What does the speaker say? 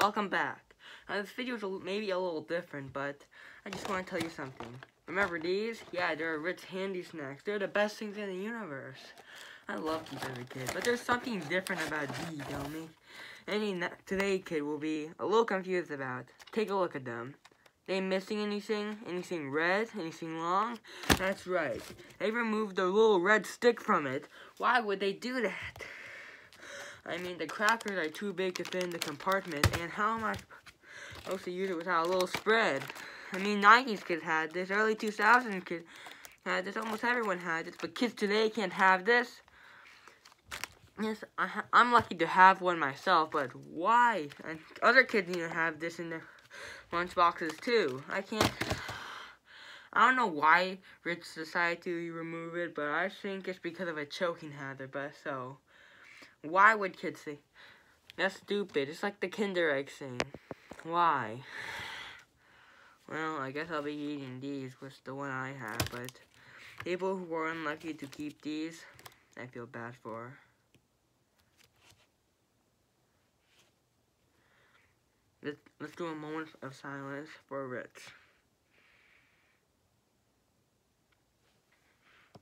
welcome back. Now this video is maybe a little different, but I just want to tell you something. Remember these? Yeah, they're Ritz Handy Snacks. They're the best things in the universe. I love these as a kid, but there's something different about these, me? Any today kid will be a little confused about. Take a look at them. They missing anything? Anything red? Anything long? That's right. They removed the little red stick from it. Why would they do that? I mean, the crackers are too big to fit in the compartment, and how am I supposed to use it without a little spread? I mean, 90s kids had this, early 2000s kids had this, almost everyone had this, but kids today can't have this. Yes, I am lucky to have one myself, but why? And other kids need to have this in their lunch boxes too. I can't. I don't know why Ritz decided to remove it, but I think it's because of a choking hazard. But so. Why would kids say? That's stupid. It's like the Kinder Egg thing. Why? Well, I guess I'll be eating these with the one I have, but people who are unlucky to keep these, I feel bad for. Let's, let's do a moment of silence for Ritz.